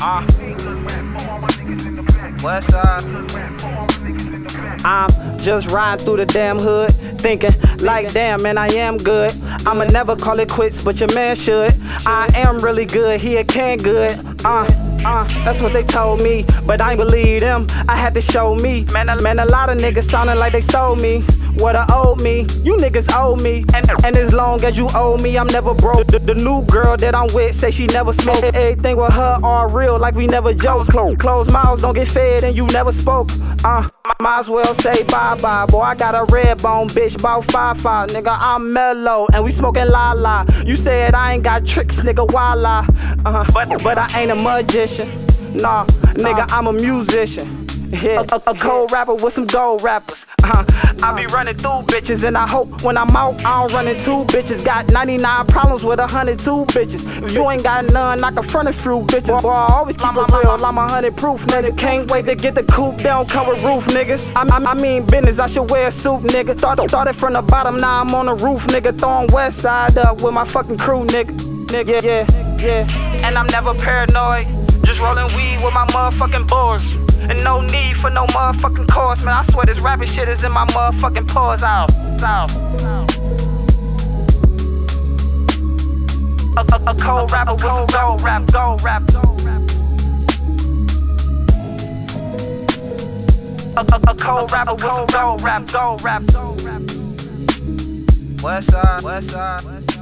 Uh. West side. I'm just riding through the damn hood, thinking like, damn, man, I am good. I'ma never call it quits, but your man should. I am really good, he a can good. Uh, uh, that's what they told me, but I ain't believe them. I had to show me, man, a, man, a lot of niggas sounding like they stole me. What I owe me, you niggas owe me. And, and as long as you owe me, I'm never broke. The, the new girl that I'm with say she never smoked. Everything with her all real, like we never joked. Close, closed mouths don't get fed, and you never spoke. Uh, might as well say bye bye. Boy, I got a red bone, bitch, about five five. Nigga, I'm mellow, and we smoking la la. You said I ain't got tricks, nigga, why lie? Uh, but, but I ain't a magician. Nah, nigga, I'm a musician. Yeah, a, a, cold rapper with some gold rappers. Uh-huh. I be running through bitches, and I hope when I'm out, I don't run into bitches. Got 99 problems with 102 bitches. If you ain't got none, I can front a few bitches. Boy, I always keep it real, I'm a hundred proof, nigga. Can't wait to get the coupe, they don't come with roof, niggas. I, I, I mean business, I should wear a suit, nigga. Started, started from the bottom, now I'm on the roof, nigga. Throwing west side up with my fucking crew, nigga. Nigga, yeah, yeah. And I'm never paranoid, just rolling weed with my motherfucking boys. And no need for no motherfucking cause, man. I swear this rapping shit is in my motherfucking paws out. out. A, a, a cold rapper with some gold rap, gold rap. A, a, a cold rapper with some gold rap, gold rap. West side, west side.